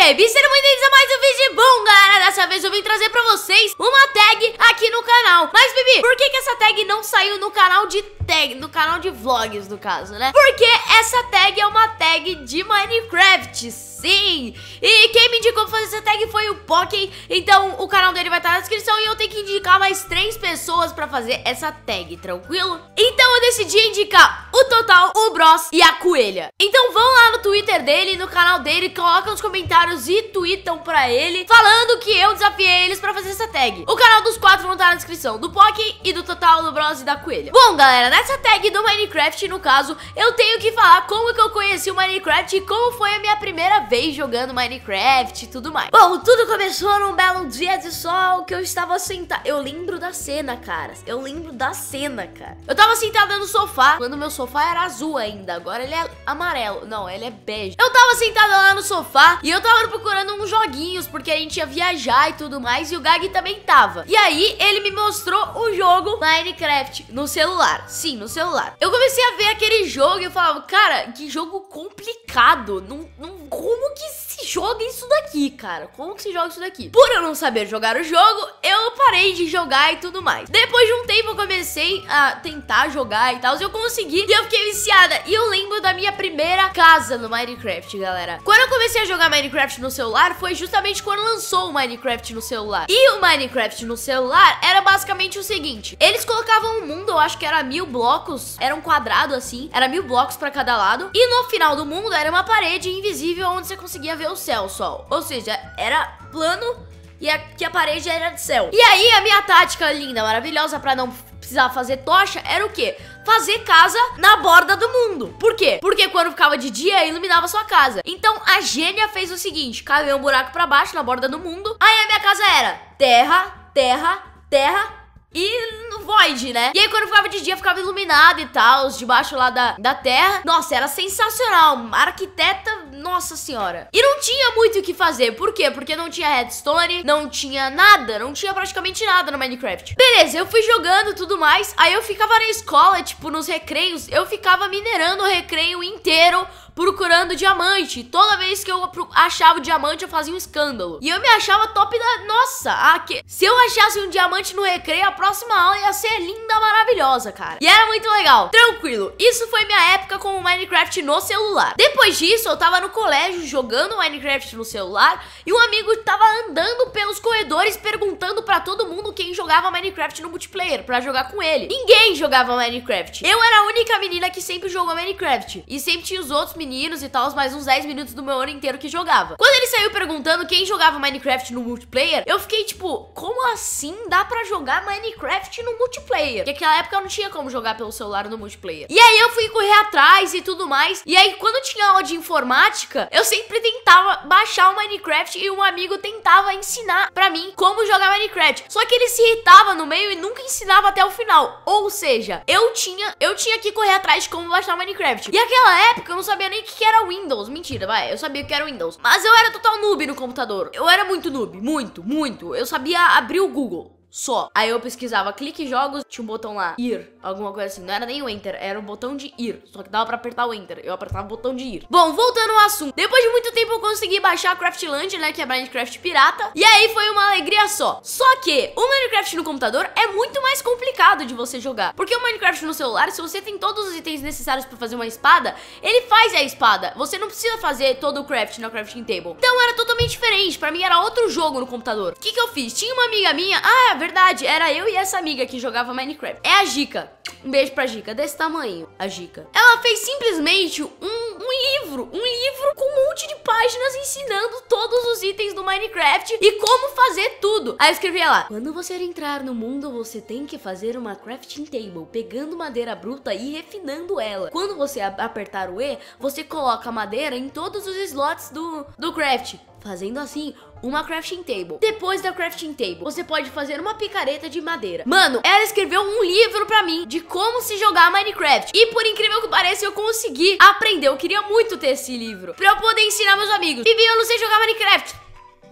Gabe, sejam bem-vindos a mais um vídeo bom, galera Dessa vez eu vim trazer pra vocês uma tag aqui no canal Mas, Bibi, por que, que essa tag não saiu no canal de tag, no canal de vlogs, no caso, né? Porque essa tag é uma tag de Minecraft, sim! E quem me indicou fazer essa tag foi o Poké, então o canal dele vai estar na descrição e eu tenho que indicar mais três pessoas pra fazer essa tag, tranquilo? Então eu decidi indicar o Total, Bros e a Coelha. Então vão lá no Twitter dele, no canal dele, colocam nos comentários e tweetam pra ele, falando que eu desafiei eles pra fazer essa tag. O canal dos quatro vão estar na descrição, do Poké e do Total, do Bros e da Coelha. Bom, galera, nessa tag do Minecraft, no caso, eu tenho que falar como que eu conheci o Minecraft e como foi a minha primeira vez jogando Minecraft e tudo mais. Bom, tudo começou num belo dia de sol que eu estava sentada. Eu lembro da cena, cara. Eu lembro da cena, cara. Eu tava sentada no sofá, quando meu sofá era azul ainda. Agora ele é amarelo. Não, ele é bege. Eu tava sentada lá no sofá e eu tava procurando uns joguinhos, porque a gente ia viajar e tudo mais, e o Gag também tava. E aí, ele me mostrou o jogo Minecraft no celular. Sim, no celular. Eu comecei a ver aquele jogo e eu falava, cara, que jogo complicado. Não, não, como que se joga isso daqui, cara? Como que se joga isso daqui? Por eu não saber jogar o jogo, eu parei de jogar e tudo mais. Depois de um tempo eu comecei a tentar jogar e tal, e eu consegui e eu fiquei viciada. E eu lembro da minha primeira casa no Minecraft, galera. Quando eu comecei a jogar Minecraft no celular, foi justamente quando lançou o Minecraft no celular. E o Minecraft no celular era basicamente o seguinte: eles colocavam um mundo, eu acho que era mil blocos, era um quadrado assim, era mil blocos pra cada lado. E no final do mundo era uma parede invisível onde você conseguia ver o céu só. Ou seja, era plano e aqui a parede era de céu. E aí a minha tática linda, maravilhosa pra não precisar fazer tocha era o quê? Fazer casa na borda do mundo. Por quê? Porque quando ficava de dia, iluminava sua casa. Então a gênia fez o seguinte: cavei um buraco pra baixo na borda do mundo. Aí a minha casa era terra, terra, terra e no void, né? E aí quando ficava de dia, ficava iluminado e tal, debaixo lá da, da terra. Nossa, era sensacional. Arquiteta, nossa senhora. E não tinha muito o que fazer. Por quê? Porque não tinha redstone, não tinha nada, não tinha praticamente nada no Minecraft. Beleza, eu fui jogando tudo mais. Aí eu ficava na escola, tipo, nos recreios, eu ficava minerando o recreio inteiro procurando diamante. Toda vez que eu achava o diamante, eu fazia um escândalo. E eu me achava top da... Nossa, aqui... se eu achasse um diamante no recreio, a próxima aula ia ser linda, maravilhosa, cara. E era muito legal. Tranquilo, isso foi minha época com o Minecraft no celular. Depois disso, eu tava no colégio jogando Minecraft no celular e um amigo tava andando pelos corredores perguntando pra todo mundo quem jogava Minecraft no multiplayer pra jogar com ele. Ninguém jogava Minecraft. Eu era a única menina que sempre jogou Minecraft. E sempre tinha os outros meninos meninos e tal, mais uns 10 minutos do meu ano inteiro que jogava. Quando ele saiu perguntando quem jogava Minecraft no multiplayer, eu fiquei tipo, como assim dá pra jogar Minecraft no multiplayer? Porque naquela época eu não tinha como jogar pelo celular no multiplayer. E aí eu fui correr atrás e tudo mais. E aí quando tinha aula de informática, eu sempre tentava baixar o Minecraft e um amigo tentava ensinar pra mim como jogar Minecraft. Só que ele se irritava no meio e nunca ensinava até o final. Ou seja, eu tinha, eu tinha que correr atrás de como baixar Minecraft. E aquela época eu não sabia nem o que era Windows. Mentira, vai. Eu sabia o que era Windows. Mas eu era total noob no computador. Eu era muito noob. Muito, muito. Eu sabia abrir o Google só. Aí eu pesquisava clique jogos, tinha um botão lá, ir, alguma coisa assim. Não era nem o enter, era o botão de ir. Só que dava pra apertar o enter. Eu apertava o botão de ir. Bom, voltando ao assunto. Depois de muito tempo eu consegui baixar a Craftland, né, que é Minecraft pirata. E aí foi uma alegria só. Só que o Minecraft no computador é muito mais complicado de você jogar. Porque o Minecraft no celular, se você tem todos os itens necessários pra fazer uma espada, ele faz a espada. Você não precisa fazer todo o craft na crafting table. Então era totalmente diferente. Pra mim era outro jogo no computador. O que que eu fiz? Tinha uma amiga minha, ah, verdade, era eu e essa amiga que jogava Minecraft. É a Gica. Um beijo pra Gica, desse tamanho, a Gica. Ela fez simplesmente um, um livro, um livro com um monte de páginas ensinando todos os itens do Minecraft e como fazer tudo. Aí eu escrevi lá, quando você entrar no mundo, você tem que fazer uma crafting table, pegando madeira bruta e refinando ela. Quando você apertar o E, você coloca a madeira em todos os slots do, do craft. Fazendo assim, uma crafting table. Depois da crafting table, você pode fazer uma picareta de madeira. Mano, ela escreveu um livro pra mim de como se jogar Minecraft. E por incrível que pareça, eu consegui aprender. Eu queria muito ter esse livro pra eu poder ensinar meus amigos. Bibi, eu não sei jogar Minecraft.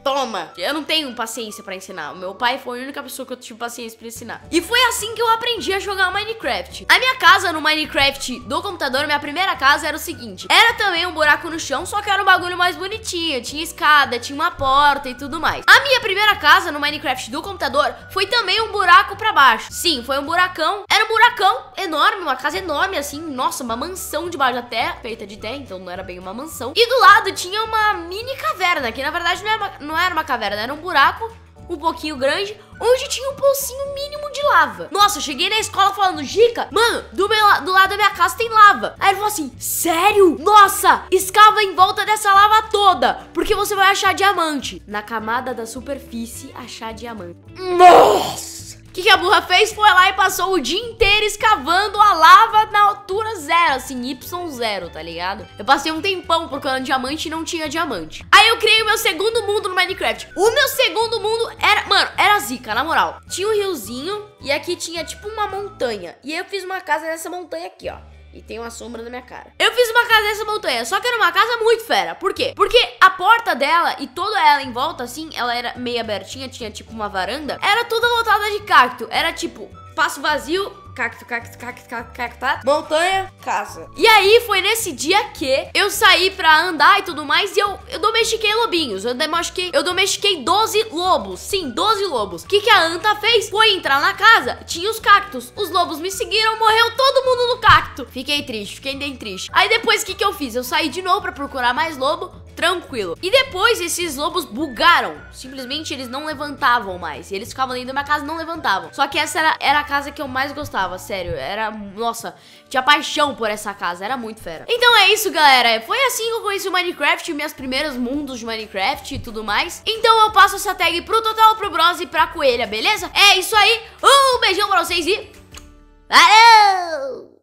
Toma. Eu não tenho paciência pra ensinar. O meu pai foi a única pessoa que eu tive paciência pra ensinar. E foi assim que eu aprendi a jogar Minecraft. A minha casa no Minecraft do computador, minha primeira casa era o seguinte. Era também um buraco no chão, só que era um bagulho mais bonitinho. Tinha escada, tinha uma porta e tudo mais. A minha primeira casa no Minecraft do computador foi também um buraco pra baixo. Sim, foi um buracão. Era um buracão enorme, uma casa enorme assim. Nossa, uma mansão debaixo da terra, feita de terra, então não era bem uma mansão. E do lado tinha uma mini caverna, que na verdade não era uma, não era uma caverna, era um buraco um pouquinho grande, onde tinha um pocinho mínimo de lava. Nossa, eu cheguei na escola falando, Gica, mano, do, meu, do lado da minha casa tem lava. Aí ele falou assim, sério? Nossa, escava em volta dessa lava toda, porque você vai achar diamante. Na camada da superfície, achar diamante. Nossa! Que, que a burra fez? Foi lá e passou o dia inteiro escavando a lava na altura zero, assim, Y0, tá ligado? Eu passei um tempão procurando diamante e não tinha diamante. Aí eu criei o meu segundo mundo no Minecraft. O meu segundo mundo era, mano, era zica, na moral. Tinha um riozinho e aqui tinha tipo uma montanha. E eu fiz uma casa nessa montanha aqui, ó e tem uma sombra na minha cara. Eu fiz uma casa nessa montanha, só que era uma casa muito fera. Por quê? Porque a porta dela e toda ela em volta, assim, ela era meio abertinha, tinha tipo uma varanda, era toda lotada de cacto. Era tipo, espaço vazio, cacto, cacto, cacto, cacto, cacto, montanha, casa. E aí foi nesse dia que eu saí pra andar e tudo mais e eu, eu domestiquei lobinhos. Eu domestiquei, eu domestiquei 12 lobos. Sim, 12 lobos. O que, que a Anta fez? Foi entrar na casa, tinha os cactos. Os lobos me seguiram, morreu todo mundo no cacto. Fiquei triste, fiquei bem triste. Aí depois o que, que eu fiz? Eu saí de novo pra procurar mais lobo tranquilo. E depois esses lobos bugaram. Simplesmente eles não levantavam mais. Eles ficavam dentro da minha casa e não levantavam. Só que essa era, era a casa que eu mais gostava, sério. Era, nossa, tinha paixão por essa casa. Era muito fera. Então é isso, galera. Foi assim que eu conheci o Minecraft, meus primeiros mundos de Minecraft e tudo mais. Então eu passo essa tag pro Total, pro Bros e pra Coelha, beleza? É isso aí. Um beijão pra vocês e... Valeu!